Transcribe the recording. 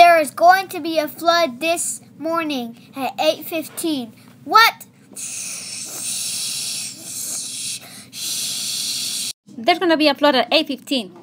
There is going to be a flood this morning at 8:15. What? There's gonna be a flood at 8.15.